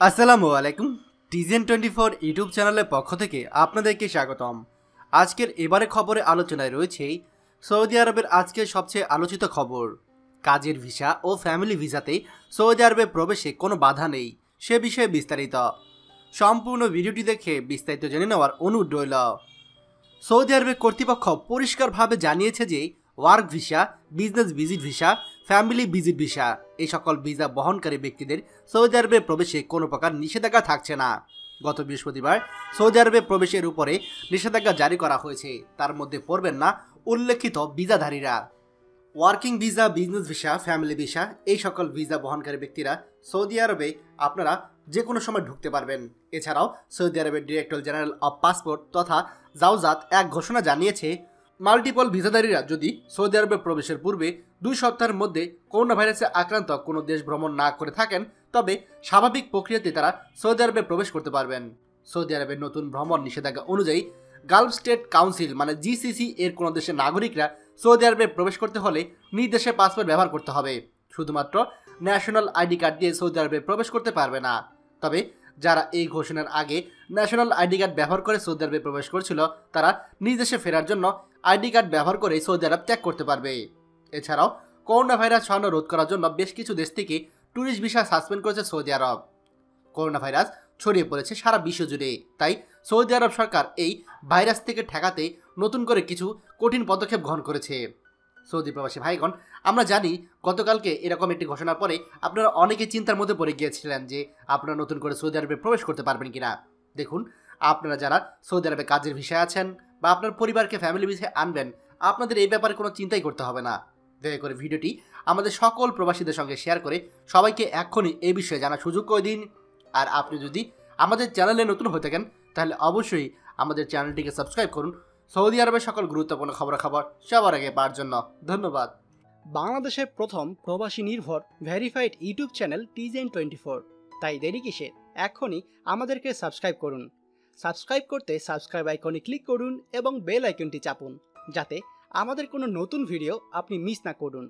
আসসালামু আলাইকুম। টিজেন twenty four YouTube চ্যানেলের পক্ষ থেকে আপনাদেরকে স্বাগতম। আজকের এবারে খবরে আলোচনায় রয়েছে সৌদি আরবের আজকের সবচেয়ে আলোচিত খবর। কাজের ভিসা ও ফ্যামিলি ভিসাতে সৌদি আরবে প্রবেশে কোনো বাধা নেই, সে বিষয়ে বিস্তারিত। সম্পূর্ণ ভিডিওটি দেখে বিস্তারিত জেনে নেওয়ার অনুরোধ রইল। সৌদি আরবের কর্তৃপক্ষ পরিষ্কারভাবে জানিয়েছে যে work visa, business visit visa family visit visa, এই সকল ভিসা বহনকারী ব্যক্তিদের সৌদি আরবে প্রবেশে কোনো প্রকার নিষেধাজ্ঞা থাকছে না। গত বৃহস্পতিবার সৌদি আরবে প্রবেশের উপরে নিষেধাজ্ঞা জারি করা হয়েছে। তার মধ্যে পড়বেন না উল্লেখিত ভিসাধারীরা। Working visa, business visa, family visa, এই সকল ভিসা বহনকারী ব্যক্তিরা সৌদি আরবে আপনারা যে কোনো সময় ঢুকতে পারবেন। এছাড়াও সৌদি আরবের ডিরেক্টর জেনারেল অব পাসপোর্ট তথা জাউজাত এক ঘোষণা জানিয়েছে, মাল্টিপল ভিসাধারীরা যদি সৌদি আরবে প্রবেশের পূর্বে দুই সপ্তাহের মধ্যে করোনা ভাইরাসে আক্রান্ত কোনো দেশ ভ্রমণ না করে থাকেন, তবে স্বাভাবিক প্রক্রিয়াতে তারা সৌদি আরবে প্রবেশ করতে পারবেন। সৌদি আরবের নতুন ভ্রমণ নিষেধাজ্ঞা অনুযায়ী গালফ স্টেট কাউন্সিল মানে জিসিসি এর কোনো দেশের নাগরিকরা সৌদি আরবে প্রবেশ করতে হলে নিজ দেশের পাসপোর্ট ব্যবহার করতে হবে। শুধুমাত্র ন্যাশনাল আইডি কার্ড দিয়ে সৌদি আরবে প্রবেশ করতে পারবে না। তবে যারা এই ঘোষণার আগে ন্যাশনাল আইডি কার্ড ব্যবহার করে সৌদি আরবে প্রবেশ করছিল, তারা নিজ দেশে ফেরার জন্য আইডি কার্ড ব্যবহার করে সৌদি আরব ত্যাগ করতে পারবে। এছাড়াও করোনা ভাইরাস ছড়ানো রোধ করার জন্য বেশ কিছু দেশ থেকে ট্যুরিস্ট ভিসা সাসপেন্ড করেছে সৌদি আরব। করোনা ভাইরাস ছড়িয়ে পড়েছে সারা বিশ্ব জুড়ে। তাই সৌদি আরব সরকার এই ভাইরাস থেকে ঠেকাতে নতুন করে কিছু কঠিন পদক্ষেপ গ্রহণ করেছে। সৌদি প্রবাসী ভাইগণ, আমরা জানি গতকালকে এরকম একটি ঘোষণার পরে আপনারা অনেকে চিন্তার মধ্যে পড়ে গিয়েছিলেন যে আপনারা নতুন করে সৌদি আরবে প্রবেশ করতে পারবেন কিনা। দেখুন, আপনারা যারা সৌদি আরবে কাজের ভিসায় আছেন বা আপনার পরিবারকে ফ্যামিলি ভিসায় আনবেন, আপনাদের এই ব্যাপারে কোনো চিন্তাই করতে হবে না। দয়া করে ভিডিওটি আমাদের সকল প্রবাসীদের সঙ্গে শেয়ার করে সবাইকে এক্ষুনি এই বিষয়ে জানার সুযোগ করে দিন। আর আপনি যদি আমাদের চ্যানেলে নতুন হয়ে থাকেন, তাহলে অবশ্যই আমাদের চ্যানেলটিকে সাবস্ক্রাইব করুন। সৌদি আরবের সকল গুরুত্বপূর্ণ খবরাখবর সবার আগে পাওয়ার জন্য ধন্যবাদ। বাংলাদেশের প্রথম প্রবাসী নির্ভর ভেরিফাইড ইউটিউব চ্যানেল টিজেন টোয়েন্টি ফোর তাই দেরি কিসের? এখনই আমাদেরকে সাবস্ক্রাইব করুন। সাবস্ক্রাইব করতে সাবস্ক্রাইব আইকনে ক্লিক করুন এবং বেল আইকনটি চাপুন, যাতে আমাদের কোনো নতুন ভিডিও আপনি মিস না করুন।